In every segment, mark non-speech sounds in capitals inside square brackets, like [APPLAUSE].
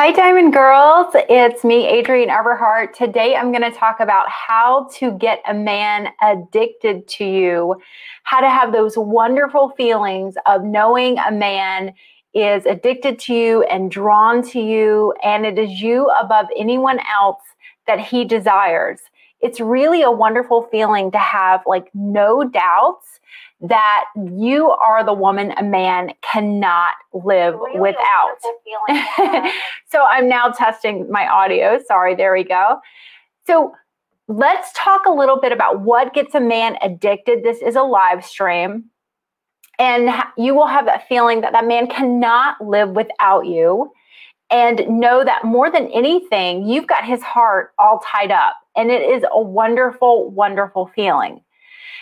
Hi, Diamond Girls. It's me, Adrienne Everheart. Today I'm going to talk about how to get a man addicted to you, how to have those wonderful feelings of knowing a man is addicted to you and drawn to you, and it is you above anyone else that he desires. It's really a wonderful feeling to have like no doubts that you are the woman a man cannot live really without. [LAUGHS] so I'm now testing my audio. Sorry, there we go. So let's talk a little bit about what gets a man addicted. This is a live stream. And you will have that feeling that that man cannot live without you. And know that more than anything, you've got his heart all tied up. And it is a wonderful, wonderful feeling.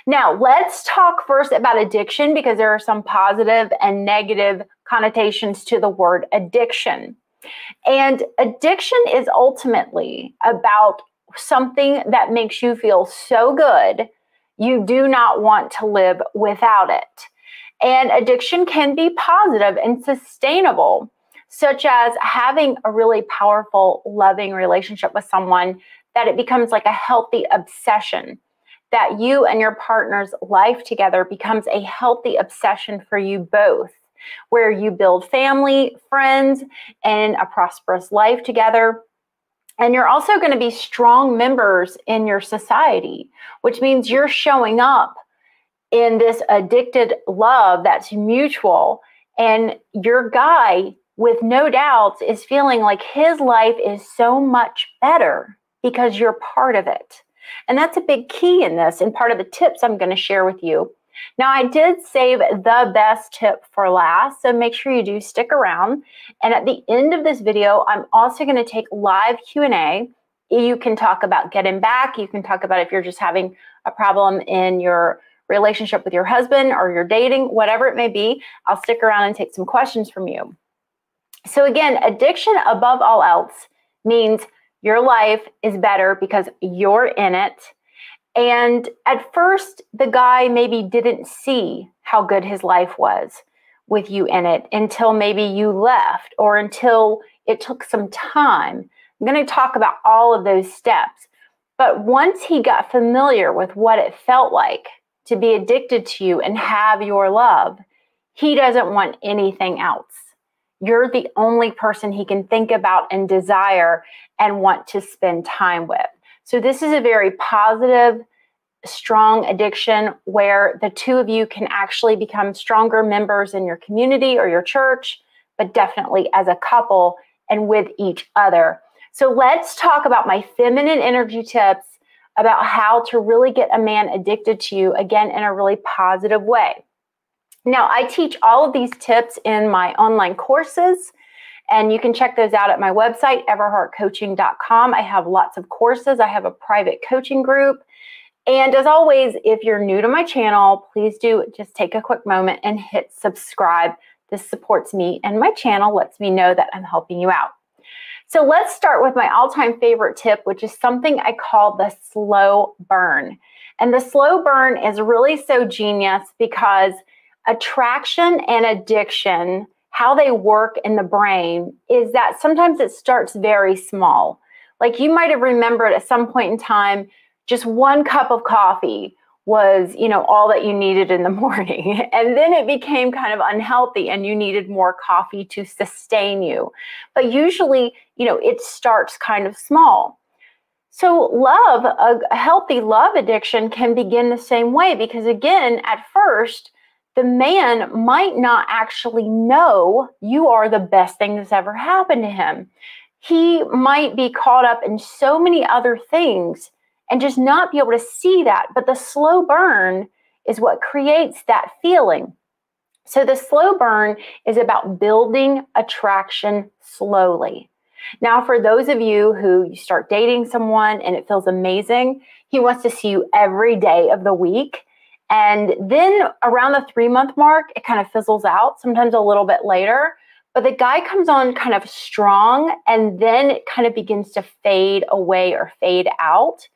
Now, let's talk first about addiction because there are some positive and negative connotations to the word addiction. And addiction is ultimately about something that makes you feel so good, you do not want to live without it. And addiction can be positive and sustainable, such as having a really powerful, loving relationship with someone that it becomes like a healthy obsession that you and your partner's life together becomes a healthy obsession for you both, where you build family, friends, and a prosperous life together. And you're also going to be strong members in your society, which means you're showing up in this addicted love that's mutual. And your guy, with no doubts, is feeling like his life is so much better because you're part of it. And that's a big key in this and part of the tips I'm going to share with you. Now, I did save the best tip for last, so make sure you do stick around. And at the end of this video, I'm also going to take live Q&A. You can talk about getting back. You can talk about if you're just having a problem in your relationship with your husband or you're dating, whatever it may be. I'll stick around and take some questions from you. So again, addiction above all else means your life is better because you're in it. And at first, the guy maybe didn't see how good his life was with you in it until maybe you left or until it took some time. I'm going to talk about all of those steps. But once he got familiar with what it felt like to be addicted to you and have your love, he doesn't want anything else. You're the only person he can think about and desire and want to spend time with. So, this is a very positive, strong addiction where the two of you can actually become stronger members in your community or your church, but definitely as a couple and with each other. So, let's talk about my feminine energy tips about how to really get a man addicted to you again in a really positive way. Now, I teach all of these tips in my online courses, and you can check those out at my website, everheartcoaching.com. I have lots of courses, I have a private coaching group. And as always, if you're new to my channel, please do just take a quick moment and hit subscribe. This supports me and my channel, lets me know that I'm helping you out. So let's start with my all time favorite tip, which is something I call the slow burn. And the slow burn is really so genius because attraction and addiction, how they work in the brain, is that sometimes it starts very small. Like you might have remembered at some point in time, just one cup of coffee was, you know, all that you needed in the [LAUGHS] morning. And then it became kind of unhealthy and you needed more coffee to sustain you. But usually, you know, it starts kind of small. So, love, a healthy love addiction can begin the same way because, again, at first, the man might not actually know you are the best thing that's ever happened to him. He might be caught up in so many other things and just not be able to see that. But the slow burn is what creates that feeling. So the slow burn is about building attraction slowly. Now, for those of you who start dating someone and it feels amazing, he wants to see you every day of the week. And then around the three month mark, it kind of fizzles out, sometimes a little bit later. But the guy comes on kind of strong and then it kind of begins to fade away or fade out.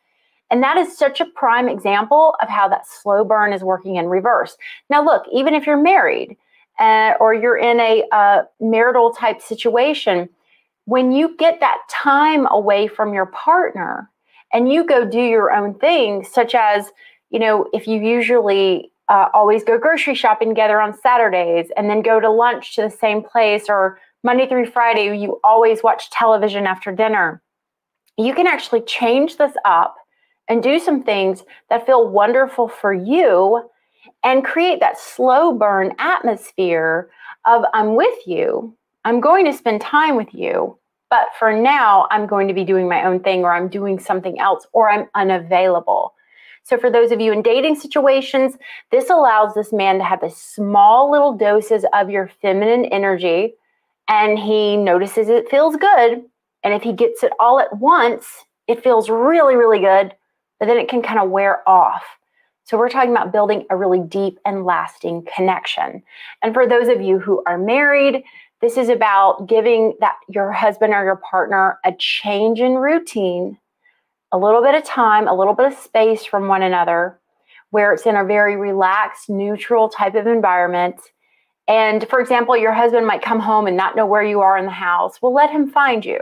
And that is such a prime example of how that slow burn is working in reverse. Now, look, even if you're married uh, or you're in a uh, marital type situation, when you get that time away from your partner and you go do your own thing, such as, you know, if you usually uh, always go grocery shopping together on Saturdays and then go to lunch to the same place, or Monday through Friday, you always watch television after dinner. You can actually change this up and do some things that feel wonderful for you and create that slow burn atmosphere of I'm with you. I'm going to spend time with you. But for now, I'm going to be doing my own thing or I'm doing something else or I'm unavailable. So, for those of you in dating situations, this allows this man to have the small little doses of your feminine energy and he notices it feels good. And if he gets it all at once, it feels really, really good, but then it can kind of wear off. So, we're talking about building a really deep and lasting connection. And for those of you who are married, this is about giving that your husband or your partner a change in routine, a little bit of time, a little bit of space from one another, where it's in a very relaxed, neutral type of environment. And for example, your husband might come home and not know where you are in the house. Well, let him find you.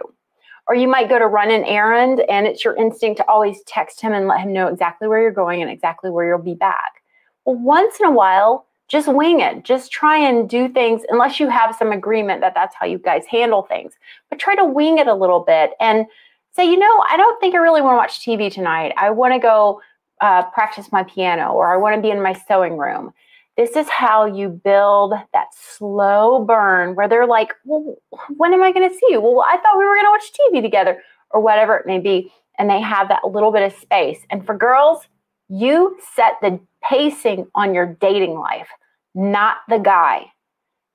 Or you might go to run an errand and it's your instinct to always text him and let him know exactly where you're going and exactly where you'll be back. Well, once in a while, just wing it. Just try and do things unless you have some agreement that that's how you guys handle things. But try to wing it a little bit and say, you know, I don't think I really want to watch TV tonight. I want to go uh, practice my piano or I want to be in my sewing room. This is how you build that slow burn where they're like, well, when am I going to see you? Well, I thought we were going to watch TV together or whatever it may be. And they have that little bit of space. And for girls, you set the pacing on your dating life, not the guy.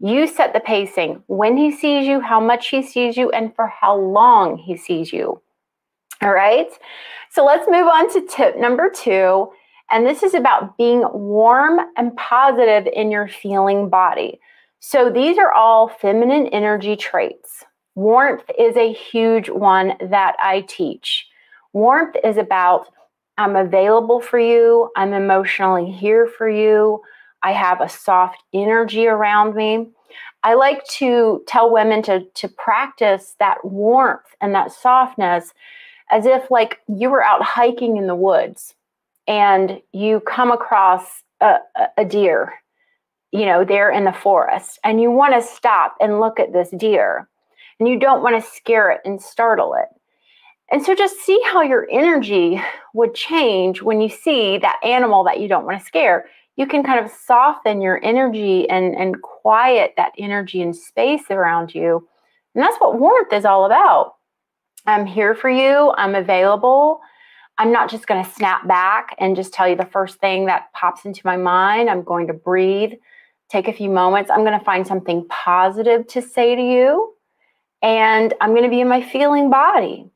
You set the pacing when he sees you, how much he sees you, and for how long he sees you. All right. So let's move on to tip number two. And this is about being warm and positive in your feeling body. So these are all feminine energy traits. Warmth is a huge one that I teach. Warmth is about I'm available for you. I'm emotionally here for you. I have a soft energy around me. I like to tell women to, to practice that warmth and that softness as if like you were out hiking in the woods and you come across a, a deer, you know, there in the forest, and you want to stop and look at this deer, and you don't want to scare it and startle it. And so just see how your energy would change when you see that animal that you don't want to scare. You can kind of soften your energy and, and quiet that energy and space around you. And that's what warmth is all about. I'm here for you, I'm available. I'm not just going to snap back and just tell you the first thing that pops into my mind. I'm going to breathe, take a few moments. I'm going to find something positive to say to you. And I'm going to be in my feeling body.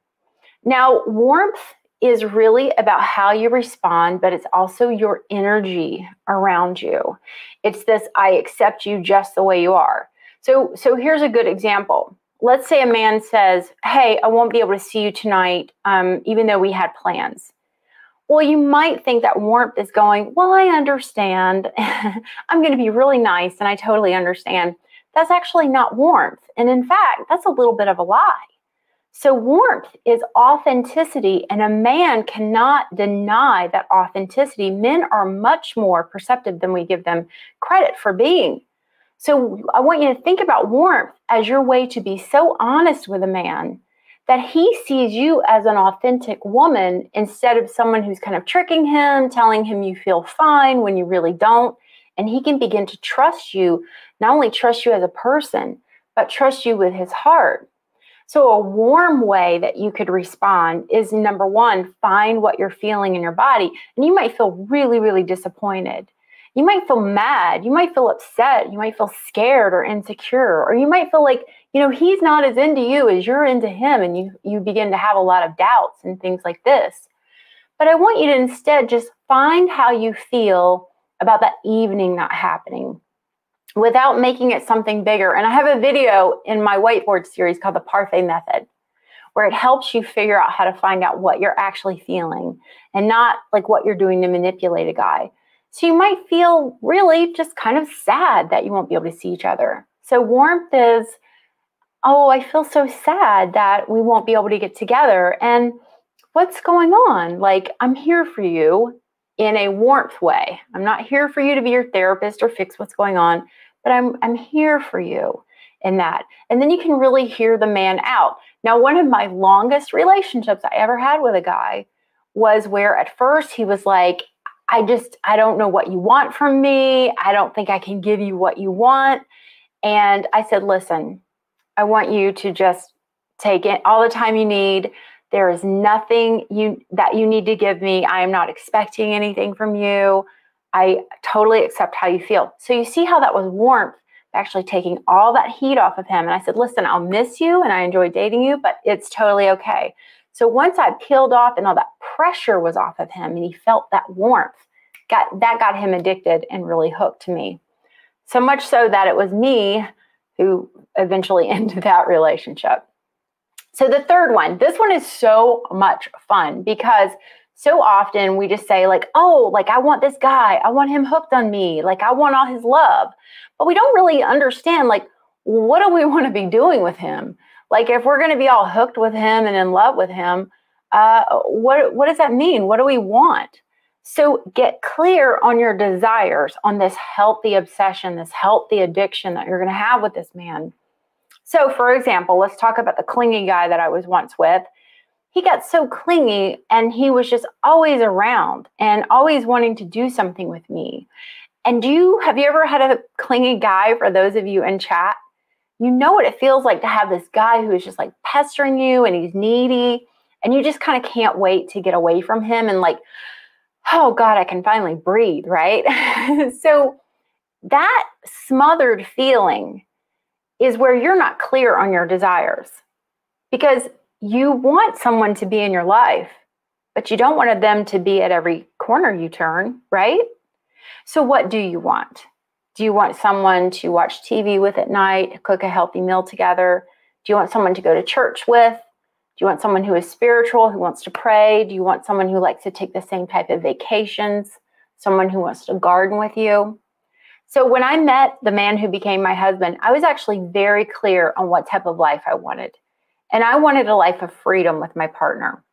Now, warmth is really about how you respond, but it's also your energy around you. It's this I accept you just the way you are. So so here's a good example. Let's say a man says, "Hey, I won't be able to see you tonight, um, even though we had plans." Well, you might think that warmth is going, Well, I understand. [LAUGHS] I'm going to be really nice and I totally understand. That's actually not warmth. And in fact, that's a little bit of a lie. So, warmth is authenticity, and a man cannot deny that authenticity. Men are much more perceptive than we give them credit for being. So, I want you to think about warmth as your way to be so honest with a man that he sees you as an authentic woman instead of someone who's kind of tricking him, telling him you feel fine when you really don't. And he can begin to trust you, not only trust you as a person, but trust you with his heart. So, a warm way that you could respond is number one, find what you're feeling in your body. And you might feel really, really disappointed. You might feel mad. You might feel upset. You might feel scared or insecure. Or you might feel like, you know, he's not as into you as you're into him. And you, you begin to have a lot of doubts and things like this. But I want you to instead just find how you feel about that evening not happening without making it something bigger. And I have a video in my whiteboard series called the Parfait Method, where it helps you figure out how to find out what you're actually feeling and not like what you're doing to manipulate a guy. So you might feel really just kind of sad that you won't be able to see each other. So warmth is oh, I feel so sad that we won't be able to get together. And what's going on? Like, I'm here for you in a warmth way. I'm not here for you to be your therapist or fix what's going on, but I'm I'm here for you in that. And then you can really hear the man out. Now, one of my longest relationships I ever had with a guy was where at first he was like, I just I don't know what you want from me. I don't think I can give you what you want. And I said, "Listen, I want you to just take it all the time you need. There is nothing you that you need to give me. I am not expecting anything from you. I totally accept how you feel. So you see how that was warmth, actually taking all that heat off of him. And I said, listen, I'll miss you and I enjoy dating you, but it's totally okay. So once I peeled off and all that pressure was off of him and he felt that warmth, got that got him addicted and really hooked to me. So much so that it was me who eventually [LAUGHS] ended that relationship. So the third one, this one is so much fun because so often we just say like, "Oh, like I want this guy. I want him hooked on me. Like I want all his love." But we don't really understand like what do we [LAUGHS] want to be doing with him? Like if we're going to be all hooked with him and in love with him, uh, what what does that mean? What do we want? So get clear on your desires on this healthy obsession, this healthy addiction that you're going to have with this man. So, for example, let's talk about the clingy guy that I was once with. He got so clingy and he was just always around and always wanting to do something with me. And do you have you ever had a clingy guy for those of you in chat? You know what it feels like to have this guy who is just like pestering you and he's needy and you just kind of can't wait to get away from him and like oh god, I can finally breathe, right? [LAUGHS] so that smothered feeling is where you're not clear on your desires because you want someone to be in your life, but you don't want them to be at every corner you turn, right? So, what do you want? Do you want someone to watch TV with at night, cook a healthy meal together? Do you want someone to go to church with? Do you want someone who is spiritual, who wants to pray? Do you want someone who likes to take the same type of vacations? Someone who wants to garden with you? So when I met the man who became my husband, I was actually very clear on what type of life I wanted. And I wanted a life of freedom with my partner.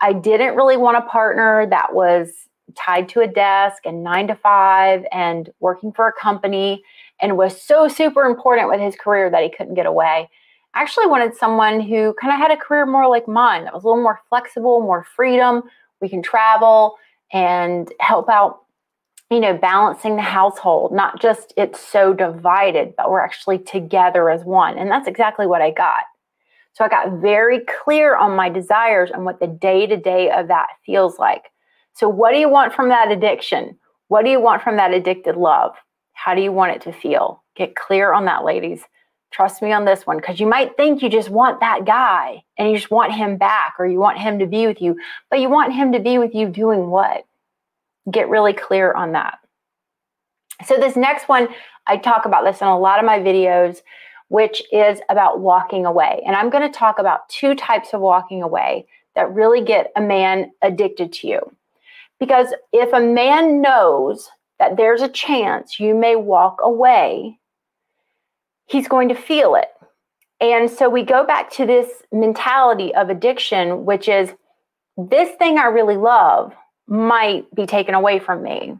I didn't really want a partner that was tied to a desk and nine to five and working for a company and was so super important with his career that he couldn't get away. I actually wanted someone who kind of had a career more like mine, that was a little more flexible, more freedom. We can travel and help out you know, balancing the household, not just it's so divided, but we're actually together as one. And that's exactly what I got. So I got very clear on my desires and what the day to day of that feels like. So, what do you want from that addiction? What do you want from that addicted love? How do you want it to feel? Get clear on that, ladies. Trust me on this one because you might think you just want that guy and you just want him back or you want him to be with you, but you want him to be with you doing what? get really clear on that. So, this next one, I talk about this in a lot of my videos, which is about walking away. And I'm going to talk about two types of walking away that really get a man addicted to you. Because if a man knows that there's a chance you may walk away, he's going to feel it. And so we go back to this mentality of addiction, which is this thing I really love might be taken away from me.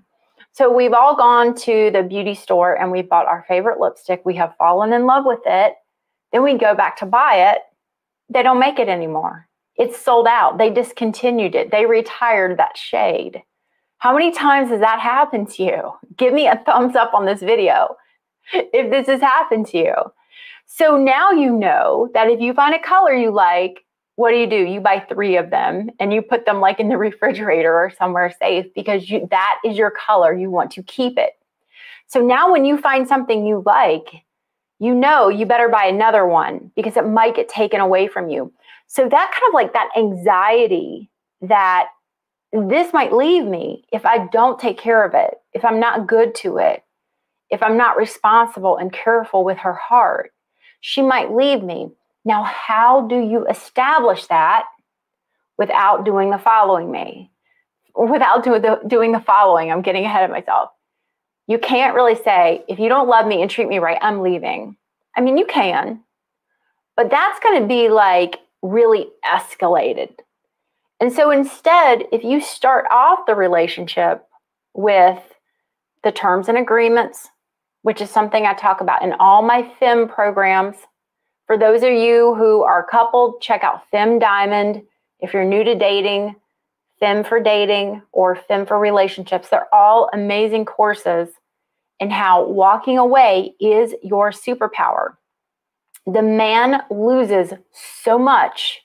So we've all gone to the beauty store and we've bought our favorite lipstick. We have fallen in love with it. Then we go back to buy it. They don't make it anymore. It's sold out. They discontinued it. They retired that shade. How many times has that happened to you? Give me a thumbs up on this video [LAUGHS] if this has happened to you. So now you know that if you find a color you like, what do you do? You buy three of them and you put them like in the refrigerator or somewhere safe because you, that is your color. You want to keep it. So now when you find something you like, you know you better buy another one because it might get taken away from you. So that kind of like that anxiety that this might leave me if I don't take care of it, if I'm not good to it, if I'm not responsible and careful with her heart, she might leave me. Now, how do you establish that without doing the following me? Without do the, doing the following, I'm getting ahead of myself. You can't really say, if you don't love me and treat me right, I'm leaving. I mean, you can, But that's going to be like really escalated. And so instead, if you start off the relationship with the terms and agreements, which is something I talk about in all my Femm programs. For those of you who are coupled, check out Femm Diamond. If you're new to dating, Femm for dating or Femm for relationships, they're all amazing courses in how walking away is your superpower. The man loses so much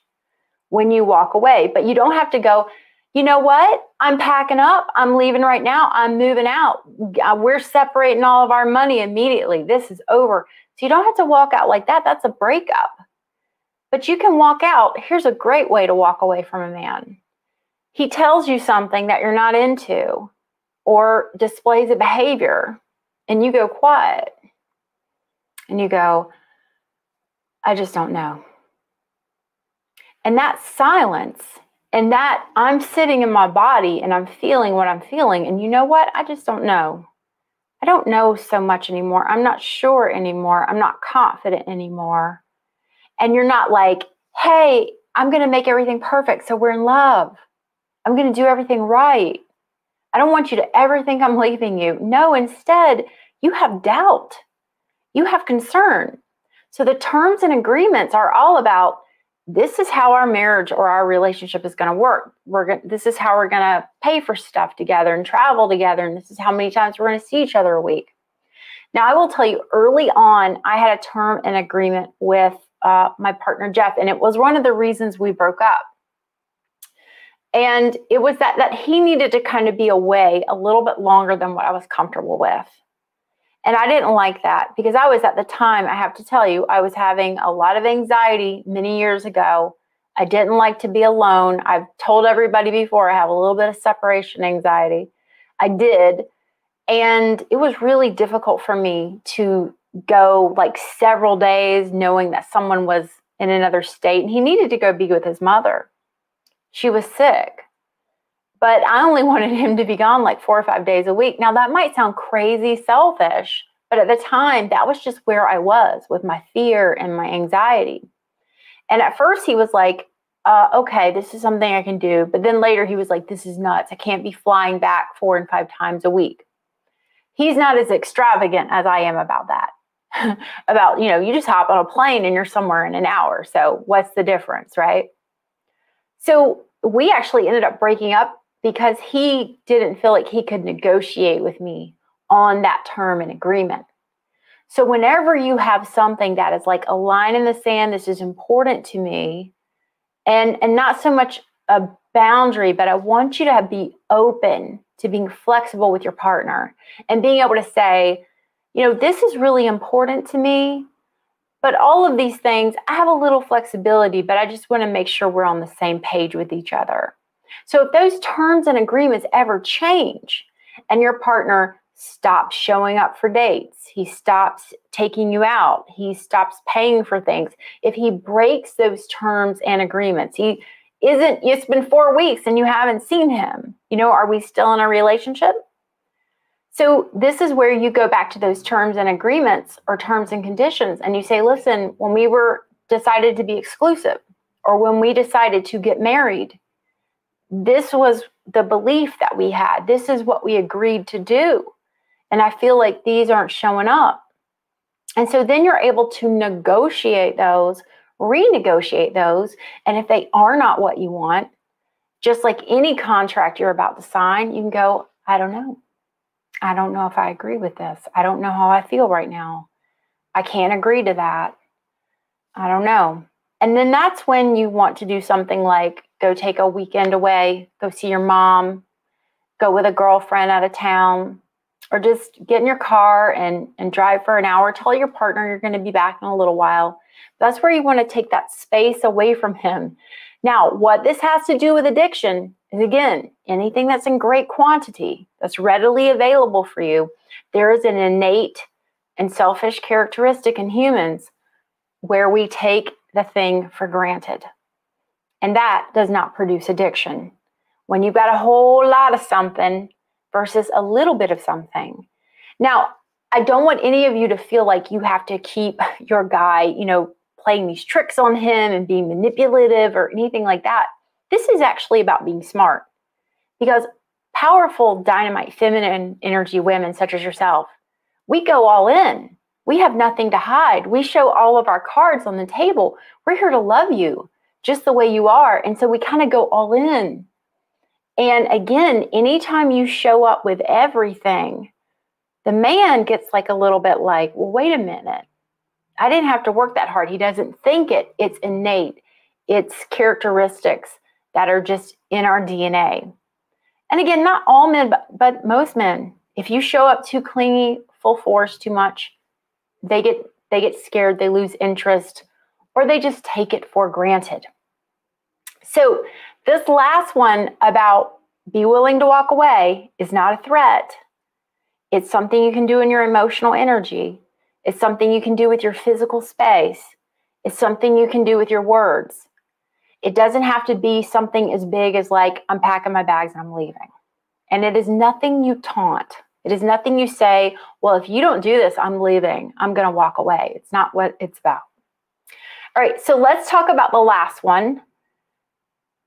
when you walk away, but you don't have to go, you know what? I'm packing up. I'm leaving right now. I'm moving out. We're separating all of our money immediately. This is over. So you don't have to walk out like that. That's a breakup. But you can walk out. Here's a great way to walk away from a man. He tells you something that you're not into or displays a behavior, and you go quiet. And you go, I just don't know. And that silence and that I'm sitting in my body and I'm feeling what I'm feeling. And you know what? I just don't know. I don't know so much anymore. I'm not sure anymore. I'm not confident anymore. And you're not like, hey, I'm going to make everything perfect. So we're in love. I'm going to do everything right. I don't want you to ever think I'm [LAUGHS] leaving you. No, instead, you have doubt. You have concern. So the terms and agreements are all about this is how our marriage or our relationship is going to work. We're going this is how we're going to pay for stuff together and travel together and this is how many times we're going to see each other a week. Now, I will tell you early on, I had a term and agreement with uh, my partner Jeff, and it was one of the reasons we broke up. And it was that that he needed to kind of be away a little bit longer than what I was comfortable with. And I didn't like that because I was at the time, I have to tell you, I was having a lot of anxiety many years ago. I didn't like to be alone. I've told everybody before I have a little bit of separation anxiety. I did. And it was really difficult for me to go like several days knowing that someone was in another state and he needed to go be with his mother. She was sick but I only wanted him to be gone like four or five days a week. Now, that might sound crazy selfish, but at the time, that was just where I was with my fear and my anxiety. And at first, he was like, uh, okay, this is something I can do. But then later, he was like, this is nuts. I can't be flying back four and five times a week. He's not as extravagant as I am about that. [LAUGHS] about, you know, you just hop on a plane and you're somewhere in an hour. So, what's the difference, right? So, we actually ended up breaking up because he didn't feel like he could negotiate with me on that term and agreement. So, whenever you have something that is like a line in the sand, this is important to me, and, and not so much a boundary, but I want you to be open to being flexible with your partner and being able to say, you know, this is really important to me, but all of these things, I have a little flexibility, but I just want to make sure we're on the same page with each other. So if those terms and agreements ever change and your partner stops showing up for dates, he stops taking you out, he stops paying for things, if he breaks those terms and agreements, he isn't, it's been four weeks and you haven't seen him, you know, are we still in a relationship? So, this is where you go back to those terms and agreements or terms and conditions, and you say, listen, when we were decided to be exclusive, or when we decided to get married, this was the belief that we had. This is what we agreed to do. And I feel like these aren't showing up. And so then you're able to negotiate those, renegotiate those. And if they are not what you want, just like any contract you're about to sign, you can go, I don't know. I don't know if I agree with this. I don't know how I feel right now. I can't agree to that. I don't know. And then that's when you want to do something like go take a weekend away, go see your mom, go with a girlfriend out of town, or just get in your car and, and drive for an hour. Tell your partner you're going to be back in a little while. That's where you want to take that space away from him. Now, what this has to do with addiction is again, anything that's in great quantity, that's readily available for you, there is an innate and selfish characteristic in humans where we take the thing for granted. And that does not produce addiction. When you've got a whole lot of something versus a little bit of something. Now, I don't want any of you to feel like you have to keep [LAUGHS] your guy, you know, playing these tricks on him and being manipulative or anything like that. This is actually about being smart because powerful, dynamite, feminine energy women, such as yourself, we go all in. We have nothing to hide. We show all of our cards on the table. We're here to love you just the way you are. And so we kind of go all in. And again, anytime you show up with everything, the man gets like a little bit like, well, wait a minute. I didn't have to work that hard. He doesn't think it. It's innate. It's characteristics that are just in our DNA. And again, not all men, but, but most men, if you show up too clingy, full force too much, they get they get scared, they lose interest, or they just take it for granted. So, this last one about be willing to walk away is not a threat. It's something you can do in your emotional energy. It's something you can do with your physical space. It's something you can do with your words. It doesn't have to be something as big as like, I'm packing my bags and I'm leaving. And it is nothing you taunt. It is nothing you say, well, if you don't do this, I'm leaving. I'm going to walk away. It's not what it's about. All right, so let's talk about the last one.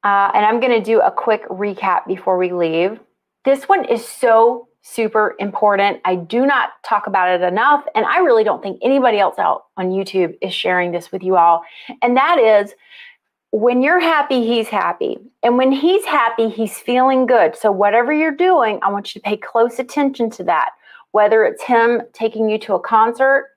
Uh, and I'm going to do a quick recap before we leave. This one is so super important. I do not talk about it enough. And I really don't think anybody else out on YouTube is sharing this with you all. And that is when you're happy, he's happy. And when he's happy, he's feeling good. So, whatever you're doing, I want you to pay close attention to that. Whether it's him taking you to a concert,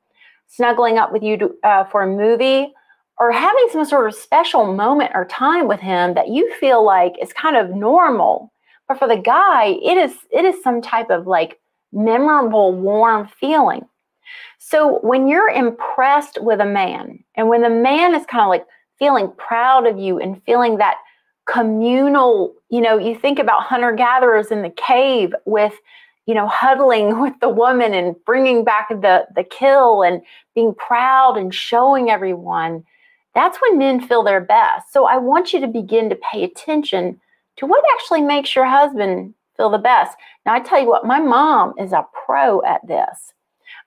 snuggling up with you to, uh, for a movie, or having some sort of special moment or time with him that you feel like is kind of normal. But for the guy, it is it is some type of like memorable, warm feeling. So when you're impressed with a man, and when the man is kind of like feeling proud of you and feeling that communal, you know, you think about hunter gatherers in the cave with, you know, huddling [LAUGHS] with the woman and bringing back the, the kill and being proud and showing everyone. That's when men feel their best. So I want you to begin to pay attention to what actually makes your husband feel the best. Now, I tell you what, my mom is a pro at this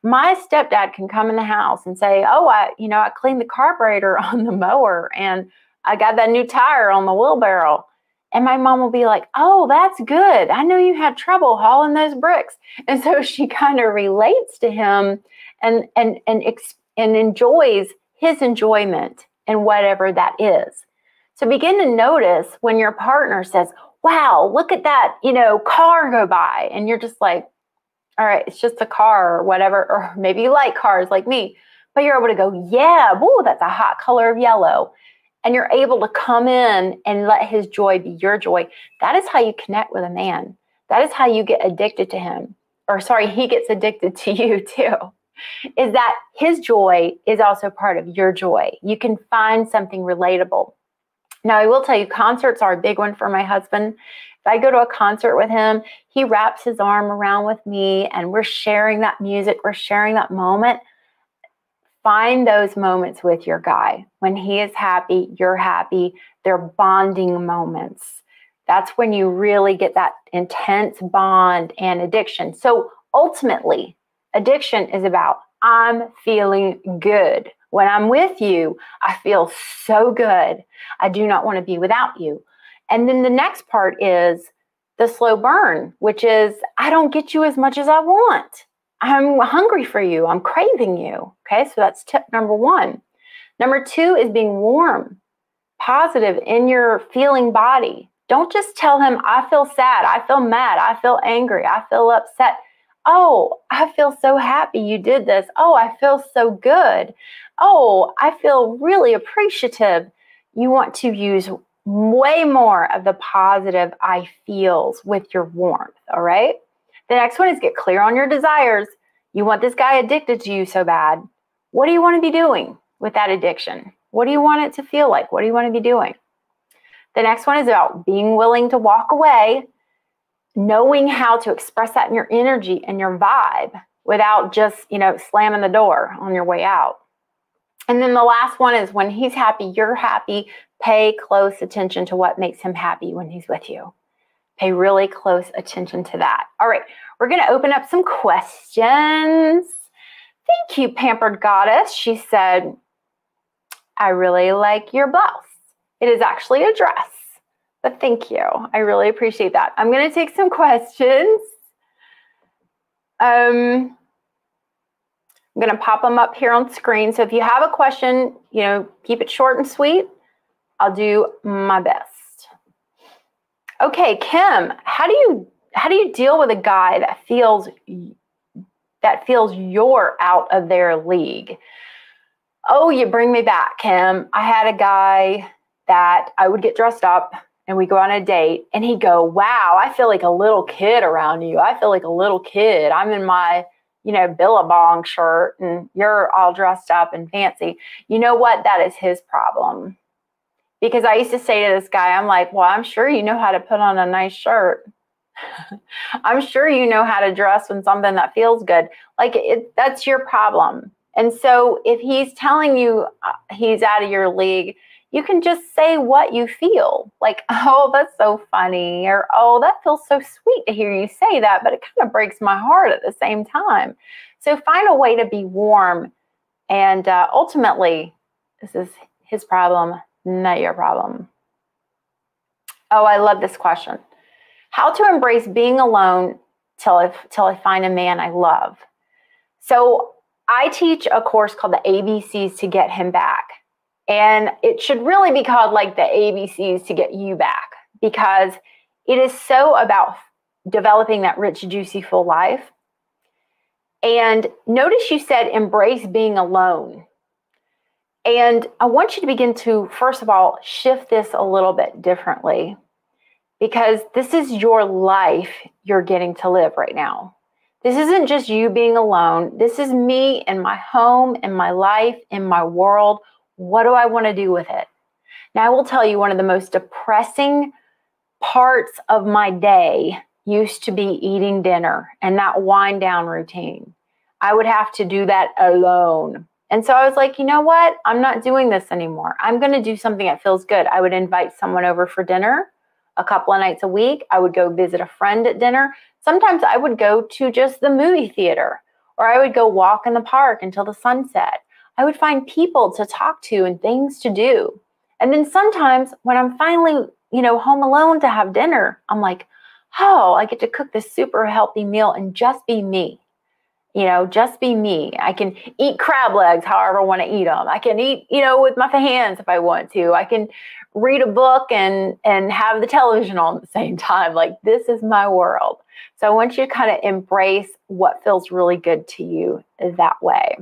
my stepdad can come in the house and say, "Oh, I, you know, I cleaned the carburetor [LAUGHS] on the mower and I got that new tire on the wheelbarrow." And my mom will be like, "Oh, that's good. I knew you had trouble hauling those bricks." And so [LAUGHS] she kind of relates to him and and and and enjoys his enjoyment in whatever that is. So begin to notice when your partner says, "Wow, look at that, you know, car go by." And you're just like, all right, it's just a car or whatever, or [LAUGHS] maybe you like cars like me, but you're able to go, yeah, whoa, that's a hot color of yellow. And you're able to come in and let his joy be your joy. That is how you connect with a man. That is how you get addicted to him. Or sorry, he gets addicted to [LAUGHS] you too. Is that his joy is also part of your joy. You can find something relatable. Now, I will tell you, concerts are a big one for my husband. If I go to a concert with him, he wraps his arm around with me and we're sharing that music, we're sharing that moment. Find those moments with your guy. When he is happy, you're happy. They're bonding moments. That's when you really get that intense bond and addiction. So ultimately, addiction is about I'm feeling good. When I'm with you, I feel so good. I do not want to be without you. And then the next part is the slow burn, which is I don't get you as much as I want. I'm hungry for you. I'm craving you. Okay, so that's tip number one. Number two is being warm, positive in your feeling body. Don't just tell him, I feel sad, I feel mad, I feel angry, I feel upset. Oh, I feel so happy you did this. Oh, I feel so good. Oh, I feel really appreciative. You want to use way more of the positive I feels with your warmth. All right. The next one is get clear on your desires. You want this guy addicted to you so bad. What do you want to be doing with that addiction? What do you want it to feel like? What do you want to be doing? The next one is about being willing to walk away, knowing how to express that in your energy and your vibe without just, you know, slamming the door on your way out. And then the last one is when he's happy, you're happy. Pay close attention to what makes him happy when he's with you. Pay really close attention to that. All right, we're going to open up some questions. Thank you, Pampered Goddess. She said, I really like your blouse. It is actually a dress, but thank you. I really appreciate that. I'm going to take some questions. Um, I'm going to pop them up here on screen. So if you have a question, you know, keep it short and sweet. I'll do my best. Okay, Kim, how do you how do you deal with a guy that feels that feels you're out of their league? Oh, you bring me back, Kim. I had a guy that I would get dressed up and we go on a date and he'd go, Wow, I feel like a little kid around you. I feel like a little kid. I'm in my, you know, Billabong shirt and you're all dressed up and fancy. You know what? That is his problem. Because I used to say to this guy, I'm like, Well, I'm sure you know how to put on a nice shirt. [LAUGHS] I'm sure you know how to dress when something that feels good. Like it, that's your problem. And so if he's telling you uh, he's out of your league, you can just say what you feel. Like, [LAUGHS] oh, that's so funny, or oh, that feels so sweet to hear you say that, but it kind of breaks my heart at the same time. So find a way to be warm. And uh, ultimately, this is his problem, not your problem. Oh, I love this question. How to embrace being alone till I, till I find a man I love. So I teach a course called the ABCs to get him back. And it should really be called like the ABCs to get you back because it is so about developing that rich, juicy, full life. And notice you said embrace being alone. And I want you to begin to, first of all, shift this a little bit differently because this is your life you're getting to live right now. This isn't just you being alone. This is me in my home, in my life, in my world what do I want to do with it? Now, I will tell you one of the most depressing parts of my day used to be eating dinner and that wind down routine. I would have to do that alone. And so I was like, you know what? I'm not doing this anymore. I'm going to do something that feels good. I would invite someone over for dinner a couple of nights a week. I would go visit a friend at dinner. Sometimes I would go to just the movie theater or I would go walk in the park until the sun set. I would find people to talk to and things to do. And then sometimes when I'm finally, you know, home alone to have dinner, I'm like, oh, I get to cook this super healthy meal and just be me. You know, just be me. I can eat crab legs however I want to eat them. I can eat, you know, with my hands if I want to. I can read a book and and have the television on at the same time. Like this is my world. So I want you to kind of embrace what feels really good to you that way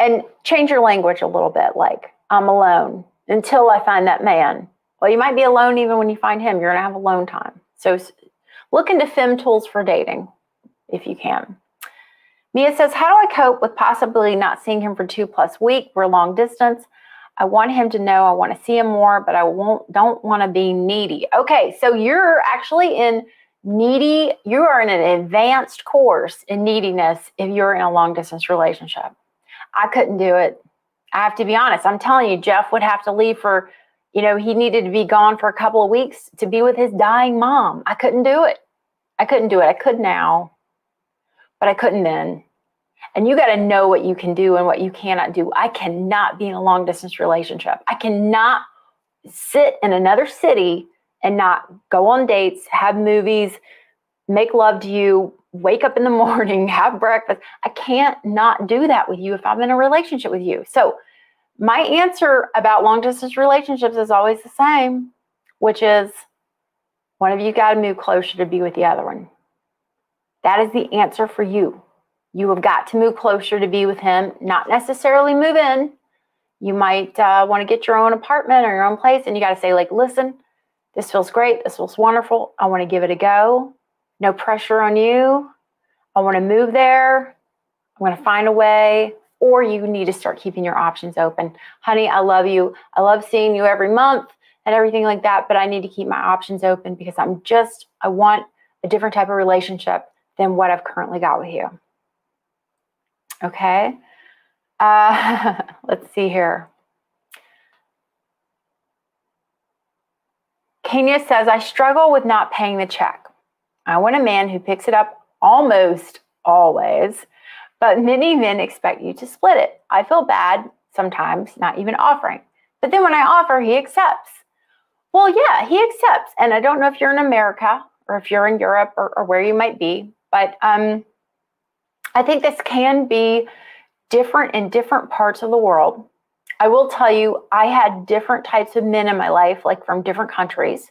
and change your language a little bit like i'm alone until i find that man. Well you might be alone even when you find him. You're going to have alone time. So look into Femm Tools for dating if you can. Mia says how do i cope with possibly not seeing him for two plus week? We're long distance. I want him to know i want to see him more but i won't don't want to be needy. Okay so you're actually in needy you are in an advanced course in neediness if you're in a long distance relationship I couldn't do it. I have to be honest. I'm telling you, Jeff would have to leave for, you know, he needed to be gone for a couple of weeks to be with his dying mom. I couldn't do it. I couldn't do it. I could now, but I couldn't then. And you got to know what you can do and what you cannot do. I cannot be in a long distance relationship. I cannot sit in another city and not go on dates, have movies, make love to you, wake up in the [LAUGHS] morning, have breakfast. I can't not do that with you if I'm in a relationship with you. So, my answer about long distance relationships is always the same, which is one of you got to move closer to be with the other one. That is the answer for you. You have got to move closer to be with him, not necessarily move in. You might uh, want to get your own apartment or your own place, and you got to say, like, listen, this feels great. This feels wonderful. I want to give it a go no pressure on you. I want to move there. I'm going to find a way. Or you need to start keeping your options open. Honey, I love you. I love seeing you every month and everything like that, but I need to keep my options open because I'm just, I want a different type of relationship than what I've currently got with you. Okay. Uh, [LAUGHS] let's see here. Kenya says, I struggle with not paying the check. I want a man who picks it up almost always, but many men expect you to split it. I feel bad sometimes, not even offering. But then when I offer, he accepts. Well, yeah, he accepts. And I don't know if you're in America or if you're in Europe or, or where you might be, but um, I think this can be different in different parts of the world. I will tell you, I had different types of men in my life, like from different countries.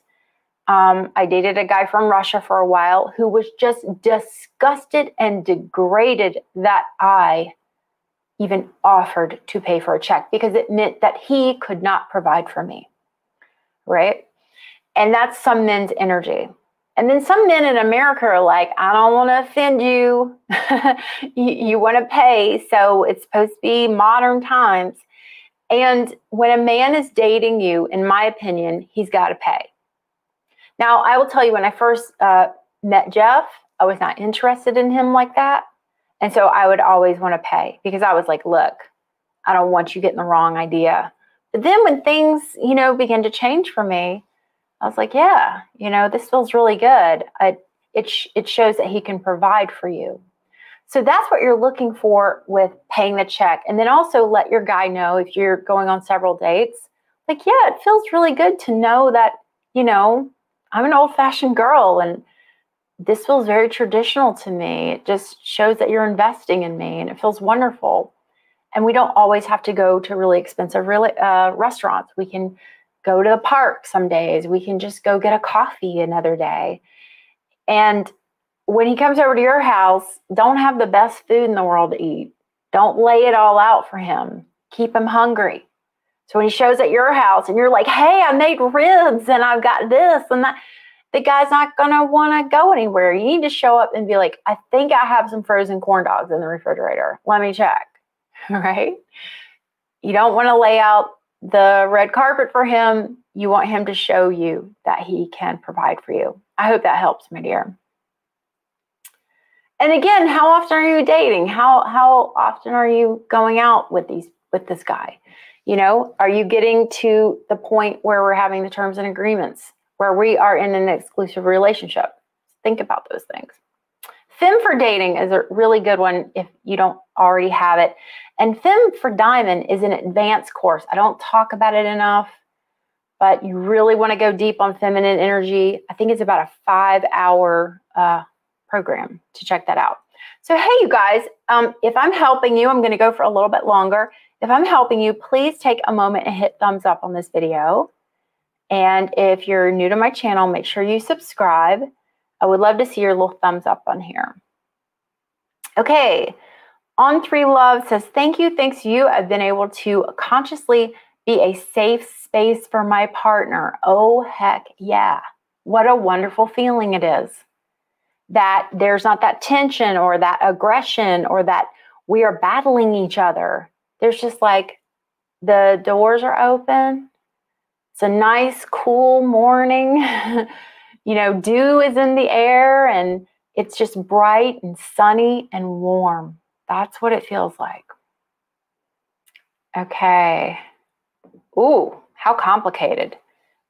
Um, I dated a guy from Russia for a while who was just disgusted and degraded that I even offered to pay for a check because it meant that he could not provide for me. Right. And that's some men's energy. And then some men in America are like, I don't want to offend you. [LAUGHS] you, you want to pay. So it's supposed to be modern times. And when a man is dating you, in my opinion, he's got to pay. Now, I will tell you, when I first uh, met Jeff, I was not interested in him like that. And so I would always want to pay because I was like, look, I don't want you getting the wrong idea. But then when things, you know, began to change for me, I was like, yeah, you know, this feels really good. I, it, sh- it shows that he can provide for you. So that's what you're looking for with paying the check. And then also let your guy know if you're going on several dates, like, yeah, it feels really good to know that, you know, I'm an old fashioned girl and this feels very traditional to me. It just shows that you're investing in me and it feels wonderful. And we don't always have to go to really expensive really, uh, restaurants. We can go to the park some days. We can just go get a coffee another day. And when he comes over to your house, don't have the best food in the world to eat. Don't lay it all out for him. Keep him hungry. So when he shows at your house and you're like, hey, I made ribs and I've got this and that, the guy's not going to want to go anywhere. You need to show up and be like, I think I have some frozen corn dogs in the refrigerator. Let me check. [LAUGHS] Right? You don't want to lay out the red carpet for him. You want him to show you that he can provide for you. I hope that helps, my dear. And again, how often are you dating? How how often are you going out with these with this guy? You know, are you getting to the point where we're having the terms and agreements? where we are in an exclusive relationship. Think about those things. Femm for Dating is a really good one if you don't already have it. And Femm for Diamond is an advanced course. I don't talk about it enough, but you really want to go deep on feminine energy. I think it's about a five hour uh, program to check that out. So, hey, you guys, um, if I'm helping you, I'm going to go for a little bit longer. If I'm helping you, please take a moment and hit thumbs up on this video. And if you're new to my channel, make sure you subscribe. I would love to see your little thumbs up on here. Okay, On Three Love says, Thank you, thanks you. I've been able to consciously be a safe space for my partner. Oh, heck yeah. What a wonderful feeling it is that there's not that tension or that aggression or that we are battling each other. There's just like the doors are open it's a nice, cool morning. [LAUGHS] you know, dew is in the air and it's just bright and sunny and warm. That's what it feels like. Okay. Ooh, how complicated.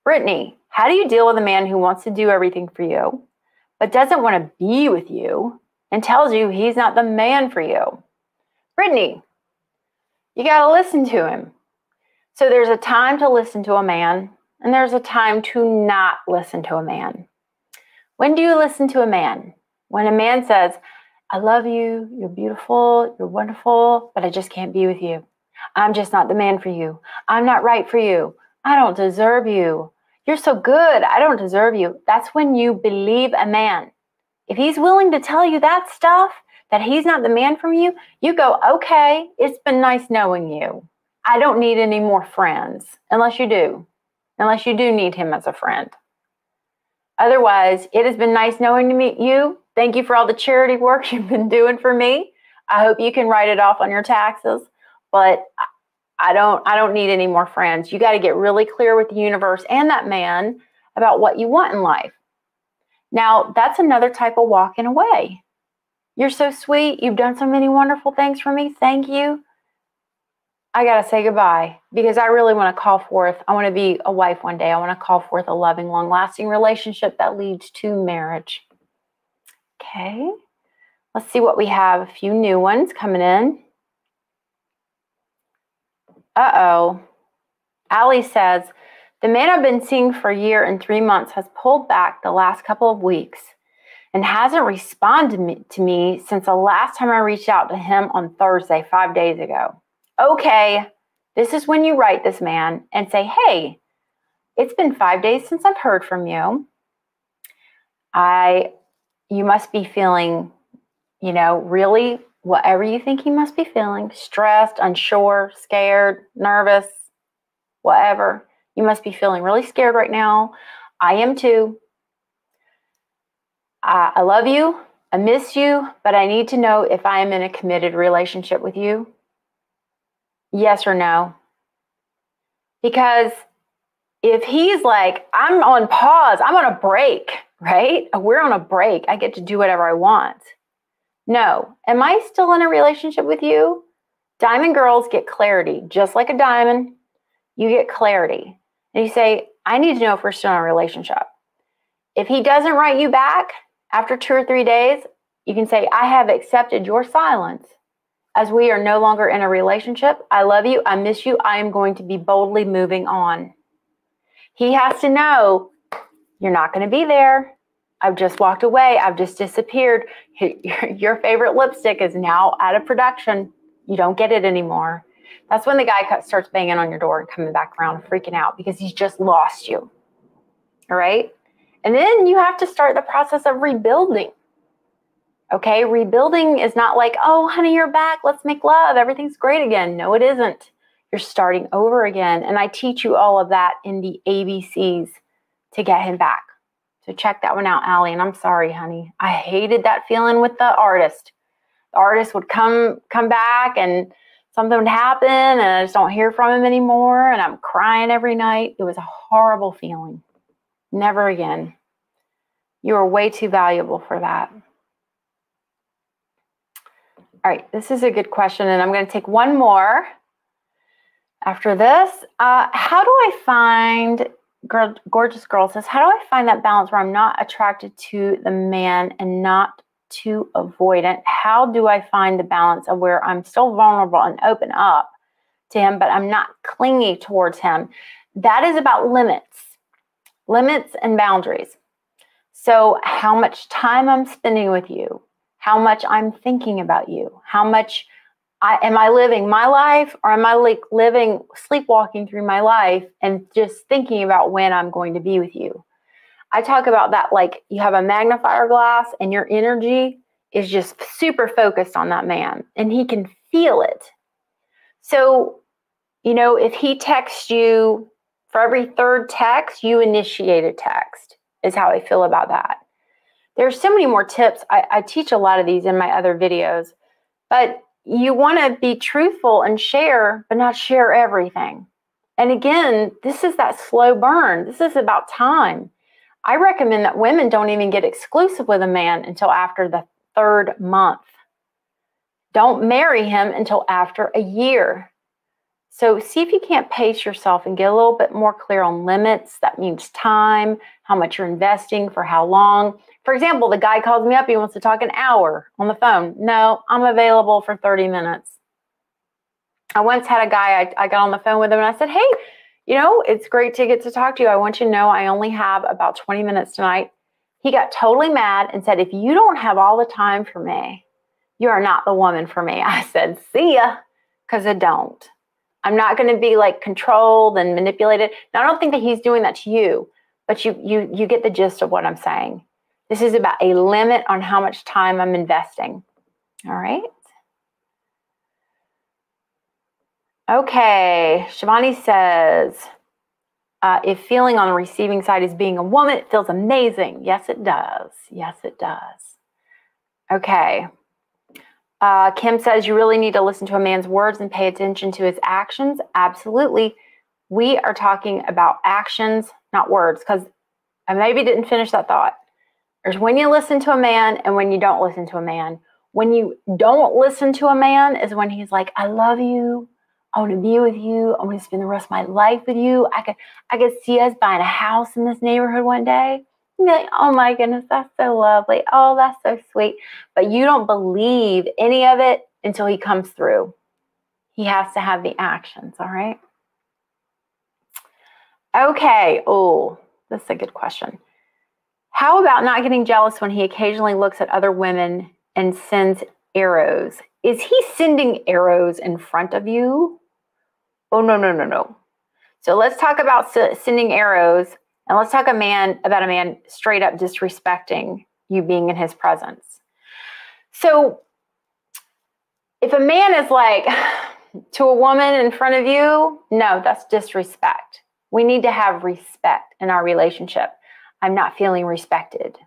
Brittany, how do you deal with a man who wants to do everything for you, but doesn't want to be with you and tells you he's not the man for you? Brittany, you got to listen to him. So there's a time to listen to a man, and there's a time to not listen to a man. When do you listen to a man? When a man says, I love you, you're beautiful, you're wonderful, but I just can't be with you. I'm just not the man for you. I'm not right for you. I don't deserve you. You're so good. I don't deserve you. That's when you believe a man. If he's willing to tell you that stuff, that he's not the man from you, you go, okay, it's been nice knowing you. I don't need any more friends, unless you do, unless you do need him as a friend. Otherwise, it has been nice knowing to meet you. Thank you for all the charity work [LAUGHS] you've been doing for me. I hope you can write it off on your taxes, but I don't I don't need any more friends. You got to get really clear with the universe and that man about what you want in life. Now, that's another type of walking away. You're so sweet. You've done so many wonderful things for me. Thank you. I got to say goodbye because I really want to call forth, I want to be a wife one day. I want to call forth a loving, long lasting relationship that leads to marriage. Okay, let's see what we have. A few new ones coming in. Uh oh. Allie says, the man I've been seeing for a year and three months has pulled back the last couple of weeks and hasn't responded to me since the last time I reached out to him on Thursday, five days ago. Okay, this is when you write this man and say, Hey, it's been five days since I've heard from you. I, you must be feeling, you know, really whatever you think he must be feeling stressed, unsure, scared, nervous, whatever. You must be feeling really scared right now. I am too. I, I love you. I miss you, but I need to know if I am in a committed relationship with you. Yes or no? Because if he's like, I'm on pause, I'm on a break, right? We're on a break. I get to do whatever I want. No. Am I still in a relationship with you? Diamond girls get clarity, just like a diamond. You get clarity. And you say, I need to know if we're still in a relationship. If he doesn't write you back after two or three days, you can say, I have accepted your silence as we are no longer in a relationship. I love you. I miss you. I am going to be boldly moving on. He has to know you're not going to be there. I've just walked away. I've just disappeared. [LAUGHS] Your favorite lipstick is now out of production. You don't get it anymore. That's when the guy starts banging on your door and coming back around, freaking out because he's just lost you. All right. And then you have to start the process of rebuilding. Okay. Rebuilding is not like, oh, honey, you're back. Let's make love. Everything's great again. No, it isn't. You're starting over again. And I teach you all of that in the ABCs to get him back. So check that one out, Allie. And I'm sorry, honey. I hated that feeling with the artist. The artist would come come back and something would happen and I just don't hear from him anymore and I'm crying every night. It was a horrible feeling. Never again. You are way too valuable for that. All right, this is a good question, and I'm going to take one more after this. Uh, how do I find, girl, gorgeous girl says, how do I find that balance where I'm not attracted to the man and not too avoidant? How do I find the balance of where I'm still vulnerable and open up to him, but I'm not clingy towards him? That is about limits, limits and boundaries. So, how much time I'm spending with you, how much I'm thinking about you, how much I, am I living my life or am I like living sleepwalking through my life and just thinking about when I'm going to be with you? I talk about that like you have a magnifier glass and your energy is just super focused on that man and he can feel it. So, you know, if he texts you for every third text, you initiate a text, is how I feel about that. There's so many more tips. I, I teach a lot of these in my other videos, but you want to be truthful and share, but not share everything. And again, this is that slow burn. This is about time. I recommend that women don't even get exclusive with a man until after the third month. Don't marry him until after a year. So see if you can't pace yourself and get a little bit more clear on limits. That means time, how much you're investing, for how long. For example, the guy calls me up, he wants to talk an hour on the phone. No, I'm available for 30 minutes. I once had a guy, I, I got on the phone with him and I said, Hey, you know, it's great to get to talk to you. I want you to know I only have about 20 minutes tonight. He got totally mad and said, If you don't have all the time for me, you are not the woman for me. [LAUGHS] I said, See ya, because I don't. I'm not going to be like controlled and manipulated. Now, I don't think that he's doing that to you, but you you you get the gist of what I'm saying. This is about a limit on how much time I'm investing. All right. Okay, Shivani says, uh, if feeling on the receiving side is being a woman, it feels amazing. Yes, it does. Yes, it does. Okay. Uh, Kim says, you really need to listen to a man's words and pay attention to his actions. Absolutely. We are talking about actions, not words, because I maybe didn't finish that thought. There's when you listen to a man and when you don't listen to a man. When you don't listen to a man is when he's like, I love you. I want to be with you. I want to spend the rest of my life with you. I could I could see us buying a house in this neighborhood one day. Like, oh my goodness, that's so lovely. Oh, that's so sweet. But you don't believe any of it until he comes through. He has to have the actions, all right? Okay. Oh, this is a good question. How about not getting jealous when he occasionally looks at other women and sends arrows? Is he sending arrows in front of you? Oh, no, no, no, no. So let's talk about sending arrows and let's talk a man about a man straight up disrespecting you being in his presence. So if a man is like [SIGHS] to a woman in front of you, no, that's disrespect. We need to have respect in our relationship. I'm not feeling respected.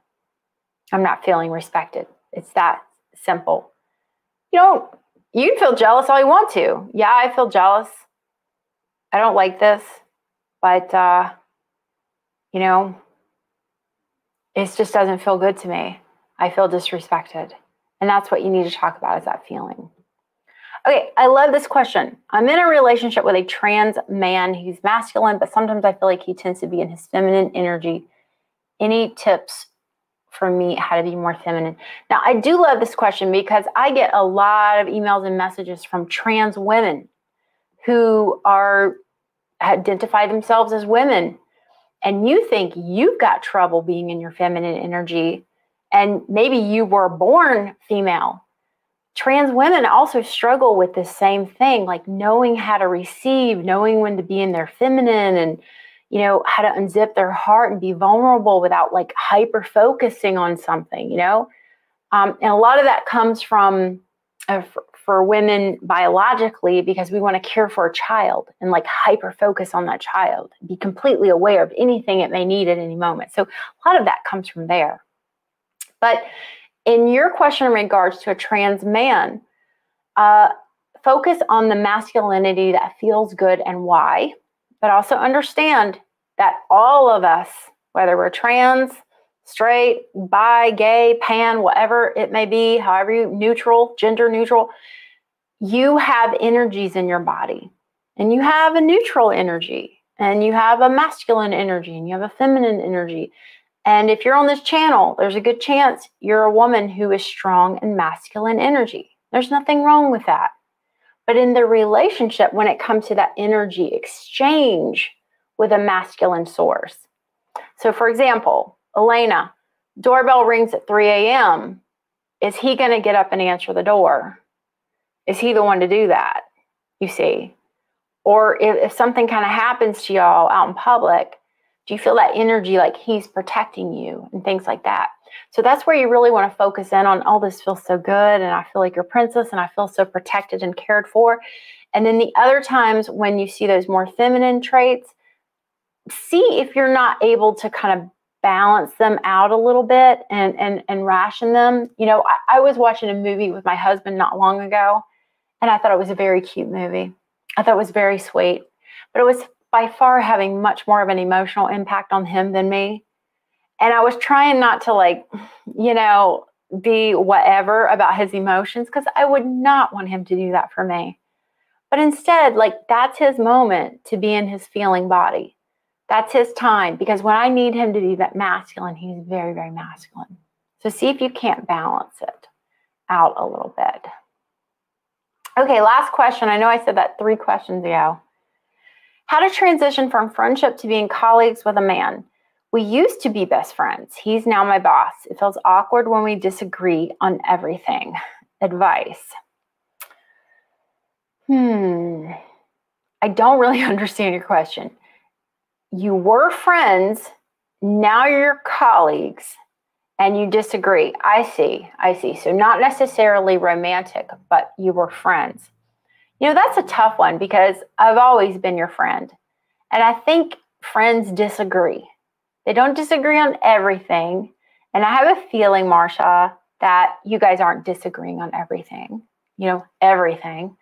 I'm not feeling respected. It's that simple. You know, you can feel jealous all you want to. Yeah, I feel jealous. I don't like this, but uh, you know, it just doesn't feel good to me. I feel disrespected. And that's what you need to talk about is that feeling. Okay, I love this question. I'm in a relationship with a trans man. He's masculine, but sometimes I feel like he tends to be in his feminine energy. Any tips for me how to be more feminine? Now, I do love this question because I get a lot of emails and messages from trans women who are identify themselves as women and you think you've got trouble being in your feminine energy and maybe you were born female trans women also struggle with the same thing like knowing how to receive knowing when to be in their feminine and you know how to unzip their heart and be vulnerable without like hyper focusing on something you know? Um, and a lot of that comes from uh, for, women biologically because we want to care for a child and like hyper focus on that child be completely aware of anything it may need at any moment. So a lot of that comes from there. But in your question in regards to a trans man, uh, focus on the masculinity that feels good and why, but also understand that all of us, whether we're trans, straight, bi, gay, pan, whatever it may be, however you neutral, gender neutral, you have energies in your body. And you have a neutral energy, and you have a masculine energy, and you have a feminine energy. And if you're on this channel, there's a good chance you're a woman who is strong and masculine energy. There's nothing wrong with that. But in the relationship, when it comes to that energy exchange with a masculine source. So, for example, Elena, doorbell rings at 3 a.m. Is he going to get up and answer the door? Is he the one to do that? You see? Or if, if something kind of happens to y'all out in public, do you feel that energy like he's protecting you and things like that? So that's where you really want to focus in on, oh, this feels so good. And I feel like your princess and I feel so protected and cared for. And then the other times when you see those more feminine traits, see if you're not able to kind of balance them out a little bit and and and ration them. You know, I, I was watching a movie with my husband not long ago, and I thought it was a very cute movie. I thought it was very sweet. But it was by far having much more of an emotional impact on him than me. And I was trying not to, like, you know, be whatever about his emotions because I would not want him to do that for me. But instead, like, that's his moment to be in his feeling body. That's his time because when I need him to be that masculine, he's very, very masculine. So see if you can't balance it out a little bit. Okay, last question. I know I said that three questions ago. How to transition from friendship to being colleagues with a man. We used to be best friends. He's now my boss. It feels awkward when we disagree on everything. Advice. Hmm. I don't really [LAUGHS] understand your question. You were friends, now you're colleagues, and you disagree. I see. I see. So, not necessarily romantic, but you were friends. You know, that's a tough one because I've always been your friend. And I think friends disagree. They don't disagree on everything. And I have a feeling, Marsha, that you guys aren't disagreeing on everything, you know, everything.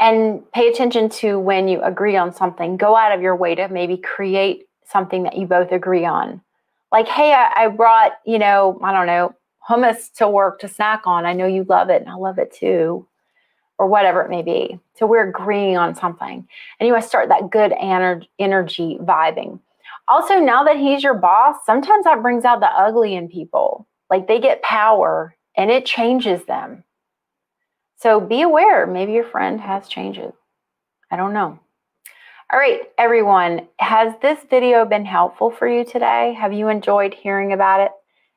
And pay attention to when you agree on something. Go out of your way to maybe create something that you both agree on. Like, hey, I, I brought, you know, I don't know, hummus to work to snack on. I know you love it and I love it too or whatever it may be. So we're agreeing on something. And you want to start that good energy vibing. Also, now that he's your boss, sometimes that brings out the ugly in people. Like they get power and it changes them. So be aware. Maybe your friend has changes. I don't know. All right, everyone, has this video been helpful for you today? Have you enjoyed hearing about it?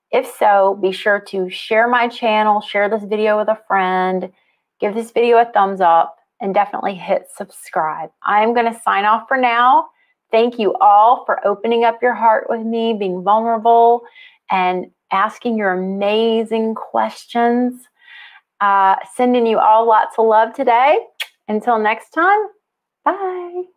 If so, be sure to share my channel, share this video with a friend, give this video a thumbs up, and definitely hit subscribe. I'm going to sign off for now. Thank you all for opening up your heart with me, being vulnerable, and asking your amazing questions. Uh, sending you all lots of love today. Until next time, bye.